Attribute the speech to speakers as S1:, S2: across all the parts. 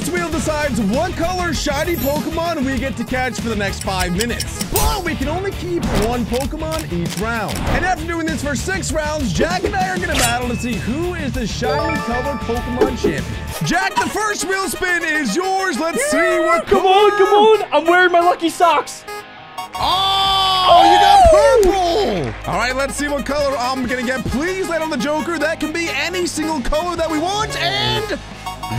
S1: This wheel decides what color shiny Pokemon we get to catch for the next five minutes. But we can only keep one Pokemon each round. And after doing this for six rounds, Jack and I are gonna battle to see who is the shiny color Pokemon champion. Jack, the first wheel spin is yours. Let's see what
S2: Come on, come on. I'm wearing my lucky socks.
S1: Oh, you got oh! purple! All right, let's see what color I'm gonna get. Please land on the Joker. That can be any single color that we want, and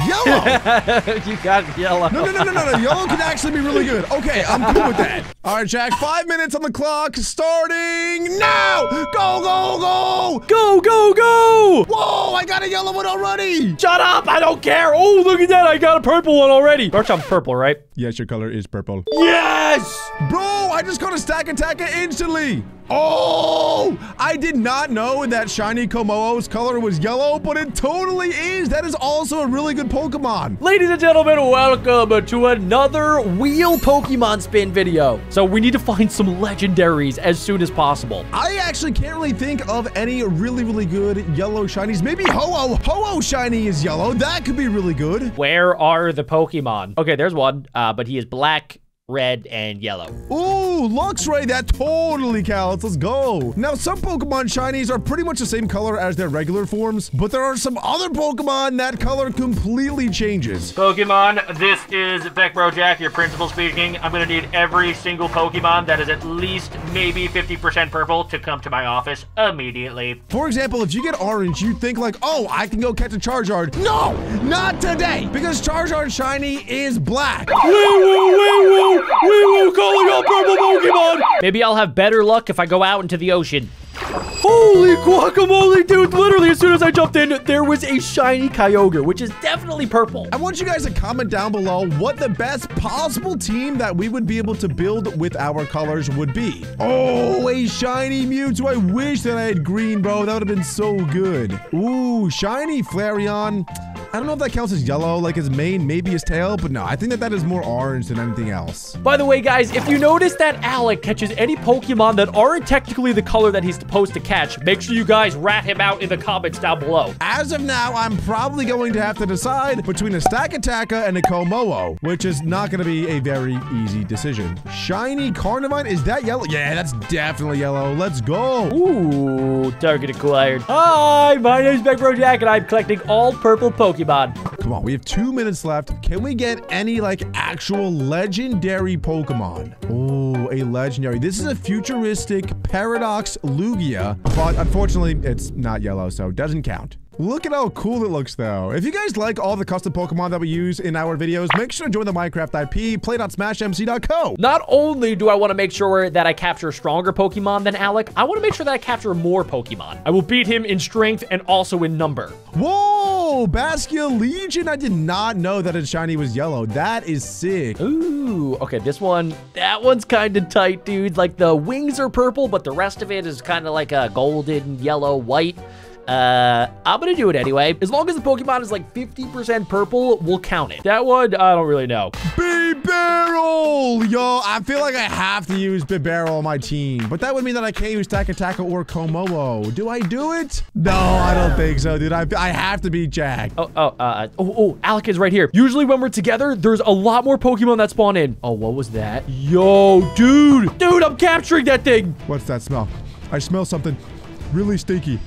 S1: yellow.
S2: you got yellow.
S1: No, no, no, no, no, no. Yellow can actually be really good. Okay, I'm cool with that. All right, Jack. Five minutes on the clock, starting now. Go, go, go!
S2: Go, go, go.
S1: Whoa! I got a yellow one already.
S2: Shut up. I don't care. Oh, look at that. I got a purple one already. Garchomp's purple, right?
S1: Yes, your color is purple.
S2: Yes.
S1: Bro, I just got a Stakataka instantly. Oh, I did not know that shiny Kommo-o's color was yellow, but it totally is. That is also a really good Pokemon.
S2: Ladies and gentlemen, welcome to another Wheel Pokemon Spin video. So we need to find some legendaries as soon as possible.
S1: I actually can't really think of any really, really good yellow shinies. Maybe Ho-Oh. Ho-Oh shiny is yellow. That could be really good.
S2: Where are the Pokemon? Okay, there's one, uh, but he is black, red, and yellow.
S1: Ooh, Luxray, that totally counts. Let's go. Now, some Pokemon shinies are pretty much the same color as their regular forms, but there are some other Pokemon that color completely changes.
S2: Pokemon, this is Beckbro Jack, your principal speaking. I'm gonna need every single Pokemon that is at least maybe 50% purple to come to my office immediately.
S1: For example, if you get orange, you think like, oh, I can go catch a Charizard. No, not today, because Charizard shiny is black.
S2: Wee woo, wee woo, wee woo, calling all purple Pokemon. Maybe I'll have better luck if I go out into the ocean. Holy guacamole, dude. Literally, as soon as I jumped in, there was a shiny Kyogre, which is definitely purple.
S1: I want you guys to comment down below what the best possible team that we would be able to build with our colors would be. Oh, a shiny Mewtwo. I wish that I had green, bro. That would have been so good. Ooh, shiny Flareon. I don't know if that counts as yellow, like his mane, maybe his tail, but no, I think that that is more orange than anything else.
S2: By the way, guys, if you notice that Alec catches any Pokemon that aren't technically the color that he's supposed to catch, make sure you guys rat him out in the comments down below.
S1: As of now, I'm probably going to have to decide between a Stakataka and a Komodo, which is not going to be a very easy decision. Shiny Carnivine, is that yellow? Yeah, that's definitely yellow. Let's go.
S2: Ooh, target acquired. Hi, my name's Beckbro Jack, and I'm collecting all purple Pokemon.
S1: Come on, we have two minutes left. Can we get any, like, actual legendary Pokemon? Oh, a legendary. This is a futuristic Paradox Lugia, but unfortunately, it's not yellow, so it doesn't count. Look at how cool it looks, though. If you guys like all the custom Pokemon that we use in our videos, make sure to join the Minecraft IP, play.smashmc.co.
S2: Not only do I want to make sure that I capture stronger Pokemon than Alec, I want to make sure that I capture more Pokemon. I will beat him in strength and also in number.
S1: Whoa, Basculegion. I did not know that its shiny was yellow. That is sick.
S2: Ooh, okay, this one, that one's kind of tight, dude. Like the wings are purple, but the rest of it is kind of like a golden, yellow, white. Uh, I'm gonna do it anyway. As long as the Pokemon is like 50% purple, we'll count it. That one, I don't really know.
S1: Bibarel! Yo, I feel like I have to use Bibarel on my team, but that would mean that I can't use Stakataka or Komodo. Do I do it? No, I don't think so, dude. I, I have to be Jack.
S2: Oh, oh, uh, oh, oh, Alec is right here. Usually when we're together, there's a lot more Pokemon that spawn in. Oh, what was that? Yo, dude. Dude, I'm capturing that thing.
S1: What's that smell? I smell something really stinky.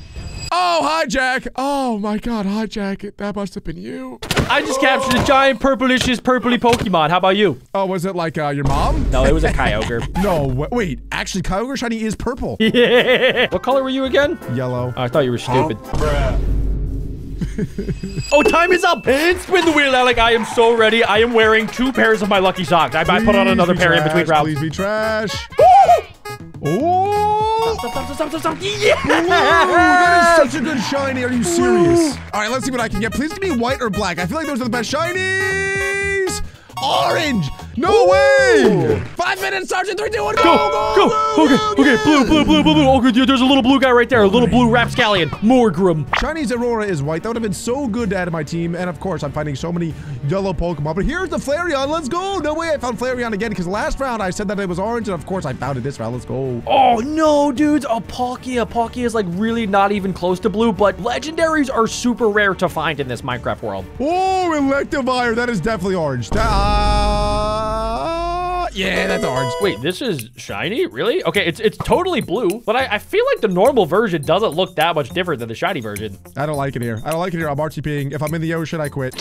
S1: Oh, hi, Jack. Oh, my God. Hi, Jack. That must have been you.
S2: I just captured a giant purplicious purpley Pokemon. How about you?
S1: Oh, was it like uh, your mom?
S2: No, it was a Kyogre.
S1: no, wait. Actually, Kyogre Shiny is purple.
S2: yeah. What color were you again?
S1: Yellow.
S2: Oh, I thought you were stupid. oh, time is up. And spin the wheel, Alec. I am so ready. I am wearing two pairs of my lucky socks. I might put on another pair in between
S1: trash,
S2: rounds.
S1: Please be trash. Oh!
S2: Stop, stop, stop, stop, stop. Yeah!
S1: that is such a good shiny. Are you serious? All right, let's see what I can get. Please give me white or black. I feel like those are the best shinies. Orange! No way! Five minutes, Sergeant. Three, two, one, go, go,
S2: Go!
S1: go,
S2: Okay,
S1: go,
S2: okay,
S1: go.
S2: blue, blue, blue, blue, blue. Okay, dude, there's a little blue guy right there. A little blue rapscallion. Morgrem.
S1: Chinese Aurora is white. That would have been so good to add to my team. And of course, I'm finding so many yellow Pokemon. But here's the Flareon. Let's go. No way I found Flareon again because last round I said that it was orange. And of course, I found it this round. Let's go.
S2: Oh no, dudes! A Palkia. Palkia is like really not even close to blue, but legendaries are super rare to find in this Minecraft world.
S1: Oh, Electivire. That is definitely orange. That, uh, yeah, that's orange.
S2: Wait, this is shiny? Really? Okay, it's it's totally blue, but I, I feel like the normal version doesn't look that much different than the shiny version.
S1: I don't like it here. I don't like it here. I'm RTPing. If I'm in the ocean, I quit.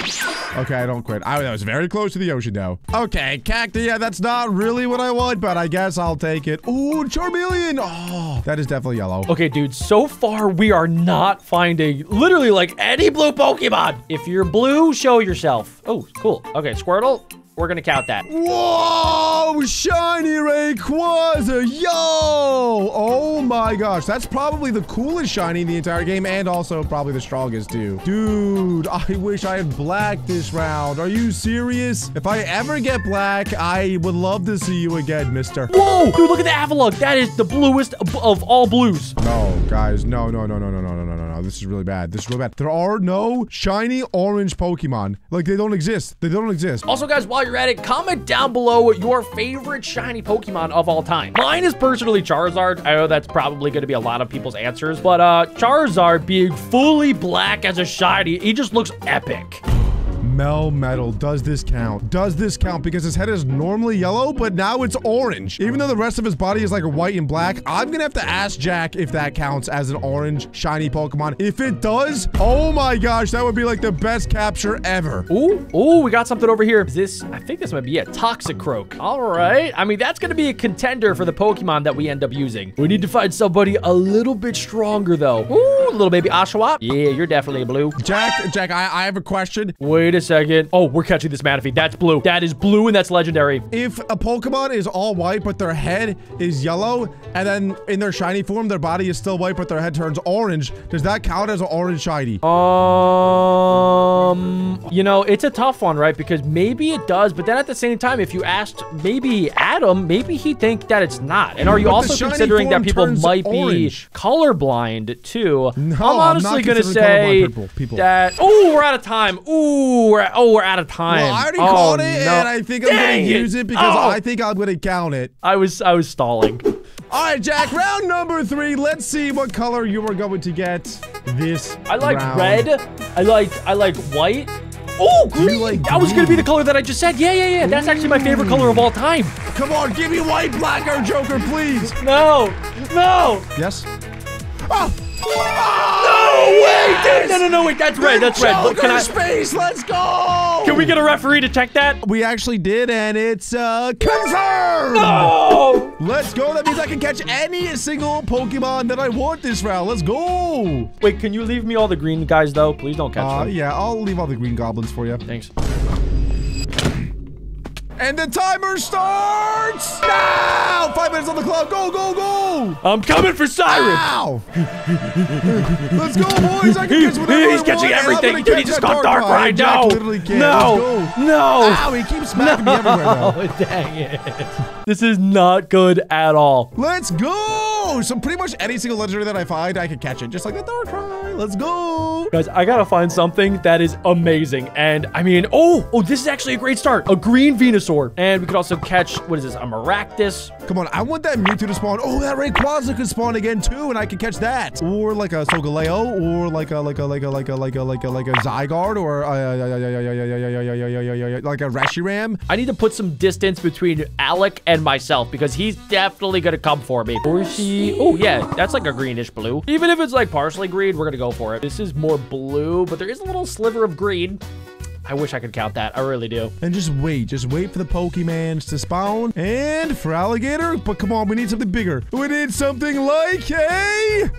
S1: Okay, I don't quit. I, that was very close to the ocean, though. Okay, Cacti. Yeah, that's not really what I want, but I guess I'll take it. Ooh, Charmeleon. Oh, that is definitely yellow.
S2: Okay, dude, so far we are not finding literally like any blue Pokemon. If you're blue, show yourself. Oh, cool. Okay, Squirtle, we're gonna count that.
S1: Whoa! Shiny Rayquaza! Yo! Oh my gosh, that's probably the coolest shiny in the entire game and also probably the strongest too. Dude, I wish I had black this round. Are you serious? If I ever get black, I would love to see you again, mister.
S2: Whoa, dude, look at the Avalugg. That is the bluest of, all blues.
S1: No, guys, no, no, no, no, no, no, no, no, no, no. This is really bad. This is really bad. There are no shiny orange Pokemon. Like, they don't exist. They don't exist.
S2: Also, guys, while you're at it, comment down below your favorite shiny Pokemon of all time. Mine is personally Charizard. I know that's probably going to be a lot of people's answers, but uh, Charizard being fully black as a shiny, he just looks epic.
S1: Melmetal, does this count? Does this count? Because his head is normally yellow, but now it's orange. Even though the rest of his body is like a white and black, I'm gonna have to ask Jack if that counts as an orange shiny Pokemon. If it does, oh my gosh, that would be like the best capture ever.
S2: Ooh, ooh, we got something over here. Is this, I think this might be a Toxicroak. All right. I mean, that's going to be a contender for the Pokemon that we end up using. We need to find somebody a little bit stronger, though. Ooh, little baby Oshawott. Yeah, you're definitely a blue.
S1: Jack, Jack, I, I have a question.
S2: Wait a second. Oh, we're catching this Manaphy. That's blue. That is blue, and that's legendary.
S1: If a Pokemon is all white, but their head is yellow, and then in their shiny form, their body is still white, but their head turns orange, does that count as an orange shiny?
S2: Um, you know, it's a tough one, right? Because maybe it does, but then at the same time, if you asked maybe Adam, maybe he'd think that it's not. And are you
S1: But
S2: also considering that people might be colorblind too?
S1: No,
S2: I'm
S1: I'm
S2: honestly gonna say
S1: people- people.
S2: that. Oh, we're out of time. Ooh, we're oh, we're out of time.
S1: Well, I already
S2: oh,
S1: called it,
S2: no.
S1: and I think I'm gonna use it because
S2: Oh,
S1: I think I'm gonna count it.
S2: I was I was stalling.
S1: All right, Jack, round number three. Let's see what color you are going to get this
S2: I like
S1: round.
S2: red. I like I like white. Oh, green!
S1: like
S2: that was gonna be the color that I just said. Yeah, yeah, yeah. That's actually my favorite color of all time.
S1: Come on, give me white, black, or Joker, please.
S2: No, no,
S1: Yes. Oh! Oh!
S2: no way, dude! No, no, no, wait. That's red. That's red. Look, Can I?
S1: space, let's go!
S2: Can we get a referee to check that?
S1: We actually did, and it's uh, confirmed!
S2: Oh!
S1: Let's go. That means I can catch any single Pokemon that I want this round. Let's go.
S2: Wait, can you leave me all the green guys though? Please don't catch
S1: Uh,
S2: them.
S1: yeah, I'll leave all the green goblins for you.
S2: Thanks.
S1: And the timer starts now! Five minutes on the clock. Go, go, go!
S2: I'm coming for Siren.
S1: Ow! Let's go, boys! I can catch whatever
S2: He's catching
S1: want,
S2: everything. Dude, he just got Darkrai.
S1: Jack
S2: No. No.
S1: Let's go.
S2: No.
S1: Ow, he keeps smacking me everywhere, though.
S2: Oh, dang it. This is not good at all.
S1: Let's go! So pretty much any single legendary that I find, I can catch it. Just like the Darkrai. Let's go!
S2: Guys, I gotta find something that is amazing. And I mean, oh, oh, this is actually a great start. A green Venusaur. And we could also catch, what is this, a Maractus.
S1: Come on, I want that Mewtwo to spawn. Oh, that Rayquaza could spawn again too, and I can catch that. Or like a Solgaleo, or like a like a like a like a like a like a like a Zygarde, or uh, like a Reshiram.
S2: I need to put some distance between Alec and myself because he's definitely gonna come for me. Or is he? Oh yeah, that's like a greenish blue. Even if it's like partially green, we're gonna go for it. This is more blue, but there is a little sliver of green. I wish I could count that. I really do.
S1: And just wait, just wait for the Pokemans to spawn. And Feraligatr, but come on, we need something bigger. We need something like a...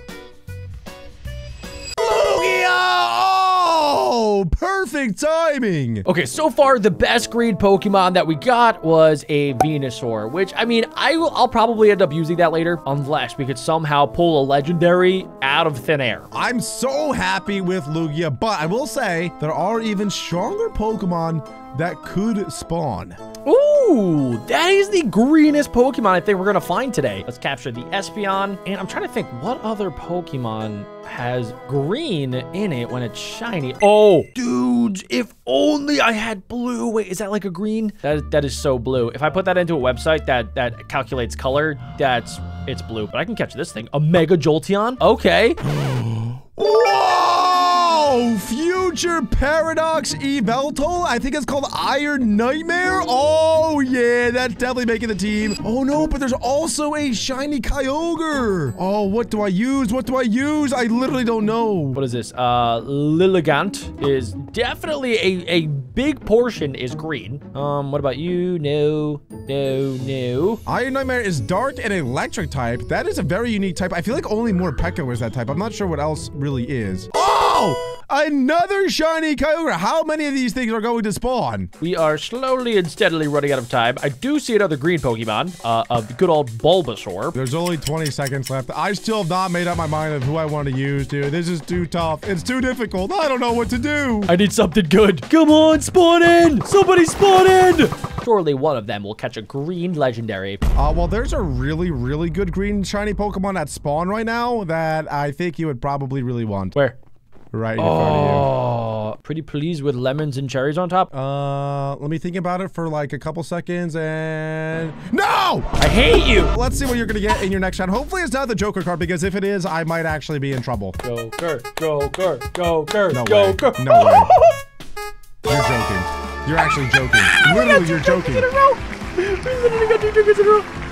S1: Lugia! Oh! Oh, perfect timing.
S2: Okay, so far the best green Pokemon that we got was a Venusaur, which I mean, I will, I'll probably end up using that later unless we could somehow pull a legendary out of thin air.
S1: I'm so happy with Lugia, but I will say there are even stronger Pokemon that could spawn.
S2: Ooh, that is the greenest Pokemon I think we're gonna find today. Let's capture the Espeon, and I'm trying to think what other Pokemon has green in it when it's shiny. Oh, dudes, if only I had blue. Wait, is that like a green? That that is so blue. If I put that into a website that that calculates color, that's it's blue. But I can catch this thing, a Mega Jolteon. Okay.
S1: Whoa! Oh, future Paradox Yveltal? I think it's called Iron Nightmare? Oh, yeah, that's definitely making the team. Oh, no, but there's also a shiny Kyogre. Oh, what do I use? What do I use? I literally don't know.
S2: What is this? Uh, Lilligant is definitely a, a big portion is green. Um, what about you? No, no, no.
S1: Iron Nightmare is dark and electric type. That is a very unique type. I feel like only Morpeko is that type. I'm not sure what else really is. Oh! Another shiny Kyogre. How many of these things are going to spawn?
S2: We are slowly and steadily running out of time. I do see another green Pokemon, uh, of good old Bulbasaur.
S1: There's only 20 seconds left. I still have not made up my mind of who I want to use, dude. This is too tough. It's too difficult. I don't know what to do.
S2: I need something good. Come on, spawn in! Somebody spawn in! Surely one of them will catch a green legendary.
S1: Uh, well, there's a really, really good green shiny Pokemon at spawn right now that I think you would probably really want.
S2: Where?
S1: Right in front of
S2: Oh, pretty pleased with lemons and cherries on top.
S1: Uh, let me think about it for like a couple seconds and... No!
S2: I hate you!
S1: Let's see what you're gonna get in your next shot. Hopefully it's not the Joker card because if it is, I might actually be in trouble.
S2: Joker, Joker, Joker,
S1: No way.
S2: Joker.
S1: No way. You're joking. You're actually joking. Literally, you're joking.
S2: We literally got two Jokers in a row.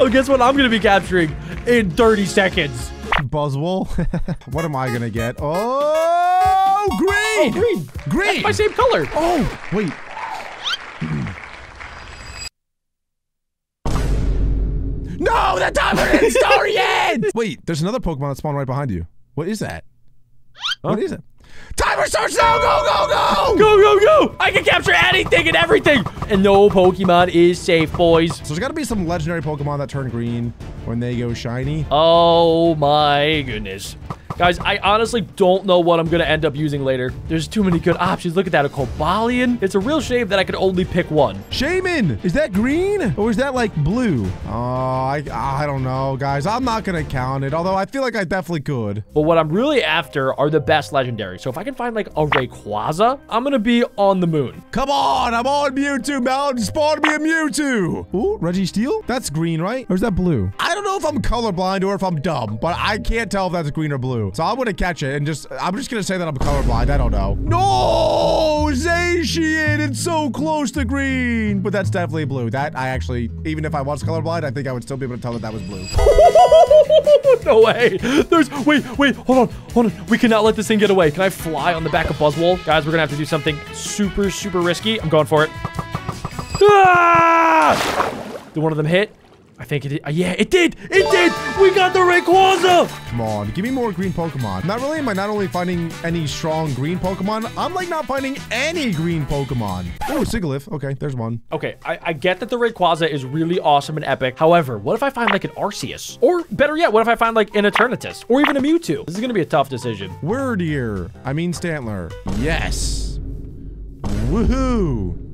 S2: Oh, guess what I'm gonna be capturing in 30 seconds?
S1: Buzzwole. what am I gonna get? Oh, green!
S2: Oh, green.
S1: Green!
S2: My same color.
S1: Oh, wait. no, the timer didn't start yet! Wait, there's another Pokemon that spawned right behind you. What is that? What is it? Timer starts now! Go, go, go!
S2: Go, go, go! I can capture anything and everything! And no Pokemon is safe, boys.
S1: So there's gotta be some legendary Pokemon that turn green when they go shiny.
S2: Oh my goodness. Guys, I honestly don't know what I'm going to end up using later. There's too many good options. Look at that, a Cobalion. It's a real shame that I could only pick one.
S1: Shaymin! Is that green? Or is that like blue? Oh, I, I don't know, guys. I'm not gonna count it, although I feel like I definitely could.
S2: But what I'm really after are the best legendaries. So if I can find like a Rayquaza, I'm going to be on the moon.
S1: Come on, I'm on Mewtwo Mountain. Spawn me a Mewtwo. Ooh, Registeel? That's green, right? Or is that blue? I don't know if I'm colorblind or if I'm dumb, but I can't tell if that's green or blue. So I'm gonna catch it and just, I'm just gonna say that I'm colorblind. I don't know. No! Zacian! It's so close to green. But that's definitely blue. That I actually, even if I was colorblind, I think I would still be able to tell that that was blue.
S2: no way. There's, wait, wait, hold on, hold on. We cannot let this thing get away. Can I fly on the back of Buzzwole? Guys, we're gonna have to do something super, super risky. I'm going for it. Ah! Did one of them hit? I think it did. Uh, yeah, it did. It did. We got the Rayquaza.
S1: Come on, give me more green Pokemon. Not really am I not only finding any strong green Pokemon, I'm like not finding any green Pokemon. Oh, Sigilyph. Okay, there's one.
S2: Okay, I, I get that the Rayquaza is really awesome and epic. However, what if I find like an Arceus? Or better yet, what if I find like an Eternatus? Or even a Mewtwo? This is gonna be a tough decision.
S1: Wyrdeer. I mean Stantler. Yes. Woohoo.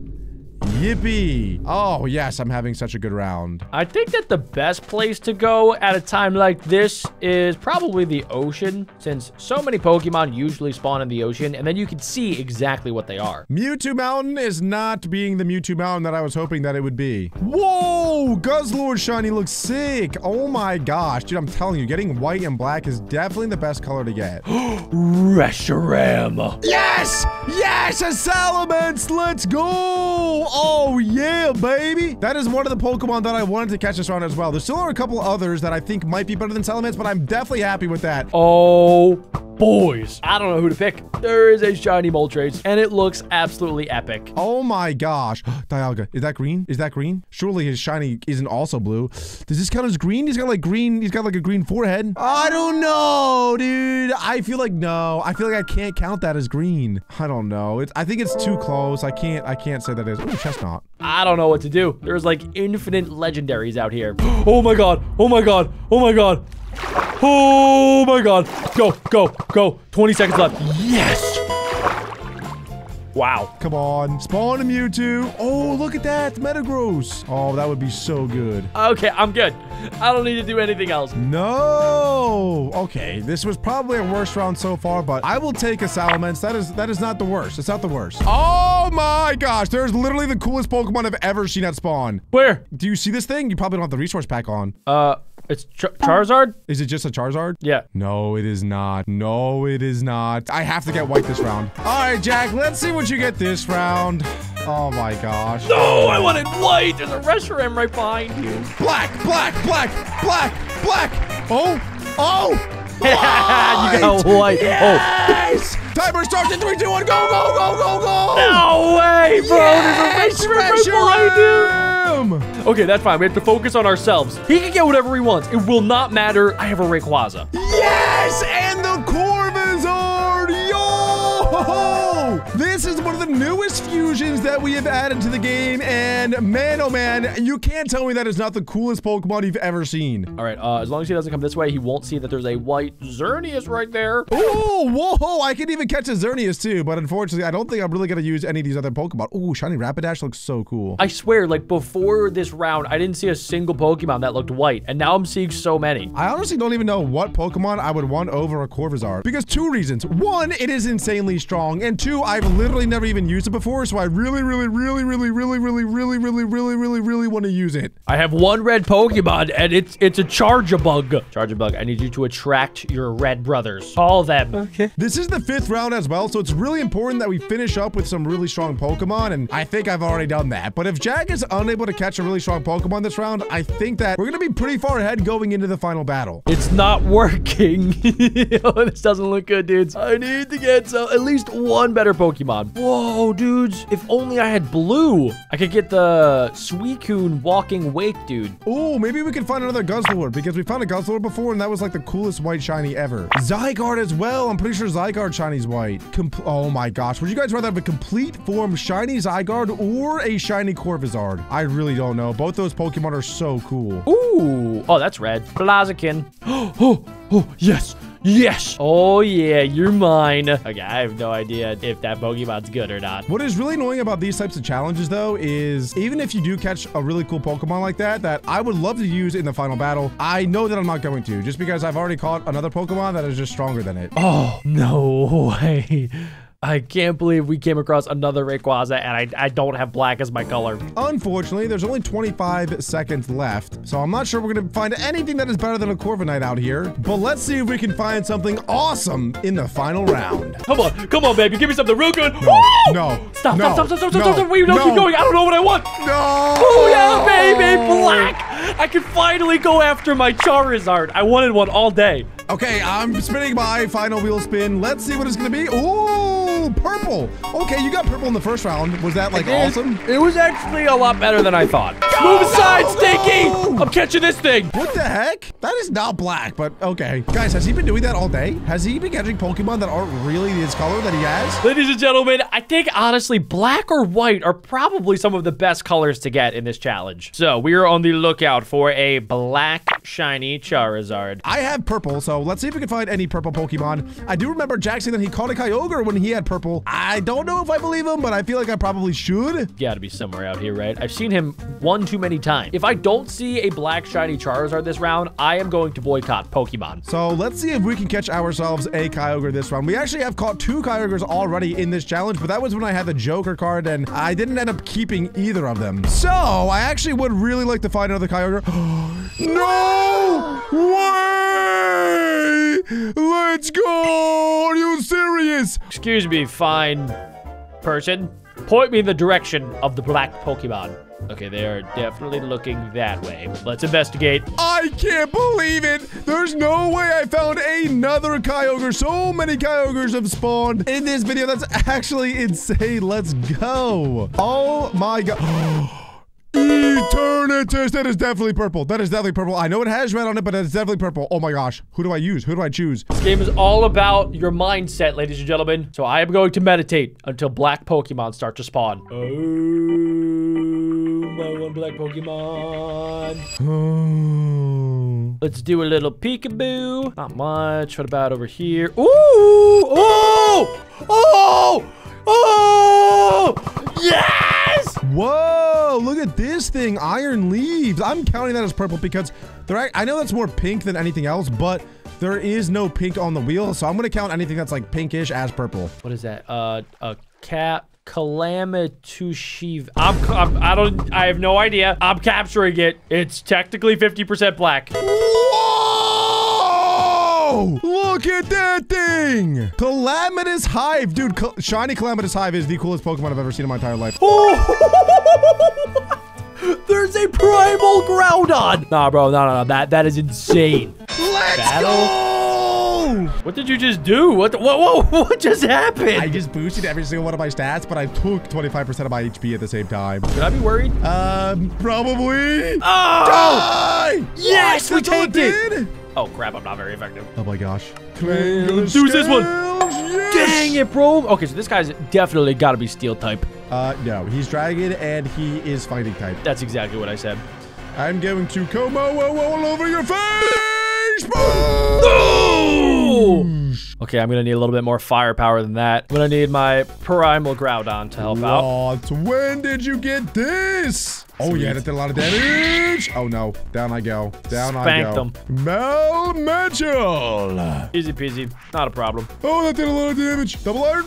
S1: Yippee. Oh, yes, I'm having such a good round.
S2: I think that the best place to go at a time like this is probably the ocean, since so many Pokemon usually spawn in the ocean, and then you can see exactly what they are.
S1: Mewtwo Mountain is not being the Mewtwo Mountain that I was hoping that it would be. Whoa! Guzzlord Shiny looks sick. Oh my gosh. Dude, I'm telling you, getting white and black is definitely the best color to get.
S2: Reshiram.
S1: Yes! Yes! A Salamence! Let's go! Oh, yeah, baby! That is one of the Pokemon that I wanted to catch this round as well. There still are a couple others that I think might be better than Salamence, but I'm definitely happy with that.
S2: Oh boys. I don't know who to pick. There is a shiny Moltres, and it looks absolutely epic.
S1: Oh my gosh. Dialga, is that green? Is that green? Surely his shiny isn't also blue. Does this count as green? He's got like green, he's got like a green forehead. I don't know, dude. I feel like no. I feel like I can't count that as green. I don't know. It's I think it's too close. I can't I can't say that is. Ooh, Chesnaught.
S2: I don't know what to do. There's like infinite legendaries out here. Oh my god. Oh my god. Oh my god. Oh my god. Go, go, go. 20 seconds left. Yes. Wow.
S1: Come on. Spawn a Mewtwo. Oh, look at that. Metagross. Oh, that would be so good.
S2: Okay, I'm good. I don't need to do anything else.
S1: No. Okay, this was probably a worst round so far, but I will take a Salamence. That is that is not the worst. It's not the worst. Oh my gosh, there's literally the coolest Pokemon I've ever seen at spawn.
S2: Where?
S1: Do you see this thing? You probably don't have the resource pack on.
S2: Uh, it's Char Charizard?
S1: Is it just a Charizard?
S2: Yeah.
S1: No, it is not. No, it is not. I have to get white this round. All right, Jack, let's see what you get this round. Oh my gosh.
S2: No, I wanted white. There's a Reshiram right behind you.
S1: Black, black, black, black, black. Oh, oh.
S2: you got white. Oh.
S1: Yes! Oh. Timer starts in 3, 2, 1, go, go, go, go, go!
S2: No way, bro!
S1: Yes!
S2: There's a Reshiram right behind you! Okay, that's fine. We have to focus on ourselves. He can get whatever he wants. It will not matter. I have a Rayquaza.
S1: Yes! That we have added to the game, and man, oh man, you can't tell me that is not the coolest Pokemon you've ever seen.
S2: All right, uh, as long as he doesn't come this way, he won't see that there's a white Xerneas right there.
S1: Oh, whoa, I can even catch a Xerneas too, but unfortunately, I don't think I'm really going to use any of these other Pokemon. Oh, Shiny Rapidash looks so cool.
S2: I swear, like before this round, I didn't see a single Pokemon that looked white, and now I'm seeing so many.
S1: I honestly don't even know what Pokemon I would want over a Corvizard, because two reasons. One, it is insanely strong, and two, I've literally never even used it before, so I really, really, really, really, really, really, really, really, really, really, really really want to use it.
S2: I have one red Pokemon, and it's it's a Charjabug. Charjabug, I need you to attract your red brothers. Call them.
S1: Okay. This is the fifth round as well, so it's really important that we finish up with some really strong Pokemon, and I think I've already done that. But if Jack is unable to catch a really strong Pokemon this round, I think that we're going to be pretty far ahead going into the final battle.
S2: It's not working. oh, this doesn't look good, dudes. I need to get so at least one better Pokemon. Whoa, dudes. If only I had blue. I could get the Suicune Walking Wake, dude.
S1: Oh, maybe we can find another Guzzlord because we found a Guzzlord before and that was like the coolest white shiny ever. Zygarde as well. I'm pretty sure Zygarde shiny's white. Com oh my gosh. Would you guys rather have a complete form shiny Zygarde or a shiny Corvizard? I really don't know. Both those Pokemon are so cool.
S2: Ooh. Oh, that's red. Blaziken. oh, oh, yes. Yes! Oh yeah, you're mine. Okay, I have no idea if that Pokemon's good or not.
S1: What is really annoying about these types of challenges though is even if you do catch a really cool Pokemon like that, that I would love to use in the final battle, I know that I'm not going to just because I've already caught another Pokemon that is just stronger than it.
S2: Oh, no way. I can't believe we came across another Rayquaza and I, I don't have black as my color.
S1: Unfortunately, there's only 25 seconds left, so I'm not sure we're going to find anything that is better than a Corviknight out here, but let's see if we can find something awesome in the final round.
S2: Come on, come on, baby, give me something real good.
S1: No, no,
S2: Stop,
S1: no,
S2: stop, stop, stop, stop,
S1: no,
S2: stop, stop, wait, no,
S1: no.
S2: keep going, I don't know what I want.
S1: No!
S2: Oh yeah, baby, black! I can finally go after my Charizard. I wanted one all day.
S1: Okay, I'm spinning my final wheel spin. Let's see what it's gonna be. Ooh, purple. Okay, you got purple in the first round. Was that like awesome?
S2: It was actually a lot better than I thought. Move aside,
S1: no,
S2: Stinky!
S1: no.
S2: I'm catching this thing.
S1: What the heck? That is not black, but okay. Guys, has he been doing that all day? Has he been catching Pokemon that aren't really his color that he has?
S2: Ladies and gentlemen, I think honestly, black or white are probably some of the best colors to get in this challenge. So we are on the lookout for a black shiny Charizard.
S1: I have purple, so let's see if we can find any purple Pokemon. I do remember Jack saying that he caught a Kyogre when he had purple. I don't know if I believe him, but I feel like I probably should.
S2: Gotta be somewhere out here, right? I've seen him one too many times. If I don't see a black shiny Charizard this round, I am going to boycott Pokemon.
S1: So let's see if we can catch ourselves a Kyogre this round. We actually have caught two Kyogres already in this challenge, but that was when I had the Joker card and I didn't end up keeping either of them. So I actually would really like to find another Kyogre. no way! Let's go! Are you serious?
S2: Excuse me, fine person. Point me in the direction of the black Pokemon. Okay, they are definitely looking that way. Let's investigate.
S1: I can't believe it. There's no way I found another Kyogre. So many Kyogres have spawned in this video. That's actually insane. Let's go. Oh my god. Eternatus. That is definitely purple. That is definitely purple. I know it has red on it, but it's definitely purple. Oh my gosh. Who do I use? Who do I choose?
S2: This game is all about your mindset, ladies and gentlemen. So I am going to meditate until black Pokemon start to spawn. Oh, my one black Pokemon.
S1: Oh.
S2: Let's do a little peekaboo. Not much. What about over here? Ooh! Oh! Oh! Oh! Yes!
S1: Whoa, look at this thing. Iron leaves. I'm counting that as purple because there. I know that's more pink than anything else, but there is no pink on the wheel. So I'm going to count anything that's like pinkish as purple.
S2: What is that? Uh, a cat. Calamitushi. I'm, I'm. I don't. I have no idea. I'm capturing it. It's technically 50% black.
S1: Whoa! Look at that thing! Calamitous Hive. Dude, Cal Shiny Calamitous Hive is the coolest Pokemon I've ever seen in my entire life.
S2: Oh! There's a primal Groudon. Nah, bro. No, no, no. That that is insane.
S1: Let's
S2: Battle?
S1: go!
S2: What did you just do? What? The, whoa, whoa! What just happened?
S1: I just boosted every single one of my stats, but I took 25% of my HP at the same time.
S2: Should I be worried?
S1: Um, probably.
S2: Oh!
S1: Die!
S2: Yes, we
S1: That's all
S2: take it.
S1: did?
S2: Oh crap! I'm not very effective.
S1: Oh my gosh.
S2: Let's do this one.
S1: Yes!
S2: Dang it, bro. Okay, so this guy's definitely got to be steel type.
S1: Uh, no, he's dragon and he is fighting type.
S2: That's exactly what I said.
S1: I'm going to Como all over your face!
S2: Okay, I'm gonna need a little bit more firepower than that. I'm gonna need my primal Groudon to help out.
S1: What? When did you get this? Oh yeah, that did a lot of damage. Oh no, down I go. Down I
S2: Spanked
S1: go.
S2: him.
S1: Melmetal.
S2: Easy peasy, not a problem.
S1: Oh, that did a lot of damage. Double Iron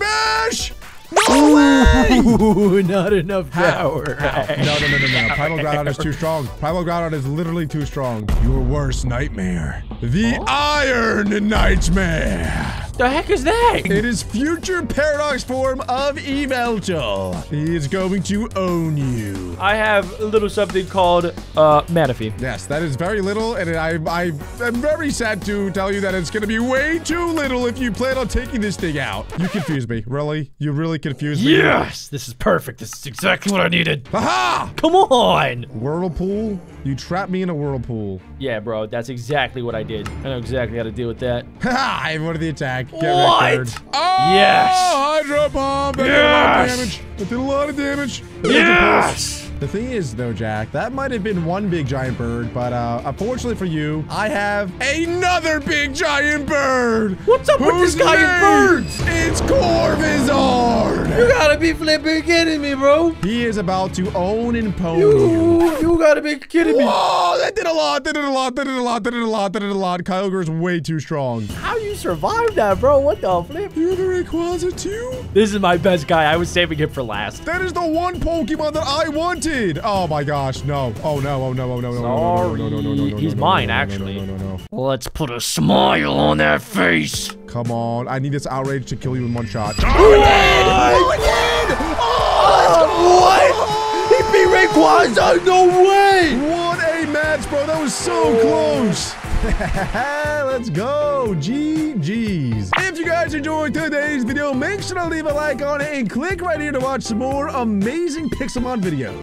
S1: Bash.
S2: Ooh, not enough power.
S1: No, no, no, no, no. Primal Groudon is too strong. Primal Groudon is literally too strong. Your worst nightmare. The Iron Nightmare.
S2: The heck is that?
S1: It is future paradox form of Yveltal. He is going to own you.
S2: I have a little something called uh Manaphy.
S1: Yes, that is very little, and I, I am very sad to tell you that it's going to be way too little if you plan on taking this thing out. You confuse me. Really? You really confuse me?
S2: Yes, this is perfect. This is exactly what I needed.
S1: Aha!
S2: Come on.
S1: Whirlpool? You trapped me in a whirlpool.
S2: Yeah, bro, that's exactly what I did. I know exactly how to deal with that.
S1: Haha! I avoided the attack. Get
S2: What?
S1: Oh!
S2: Yes!
S1: Hydro bomb! That
S2: Yes!
S1: did a lot of damage. That did a lot of damage.
S2: Yes!
S1: The thing is, though, Jack, that might have been one big giant bird, but uh, unfortunately for you, I have another big giant bird.
S2: What's up with this guy and birds?
S1: It's Corvizard.
S2: You gotta be flipping kidding me, bro.
S1: He is about to own and pwn you.
S2: You, you gotta be kidding me.
S1: Whoa, that did a lot, that did a lot, that did a lot, that did a lot, that did a lot. Kyogre is way too strong.
S2: How you survived that, bro? What the flip?
S1: You're the Rayquaza too?
S2: This is my best guy. I was saving him for last.
S1: That is the one Pokemon that I wanted guaranteed. Oh my gosh, no. Oh no, oh no, oh no, no, Sorry. no, no, no, no, no, no, no.
S2: He's
S1: no,
S2: mine,
S1: no, no,
S2: actually.
S1: No, no, no, no.
S2: Let's put a smile on that face.
S1: Come on, I need this outrage to kill you in one shot. Who did? Who did?
S2: Oh, what? He beat Rayquaza, no way!
S1: What a match, bro. That was so oh. close. Let's go. GG's. If you guys enjoyed today's video, make sure to leave a like on it and click right here to watch some more amazing Pixelmon videos.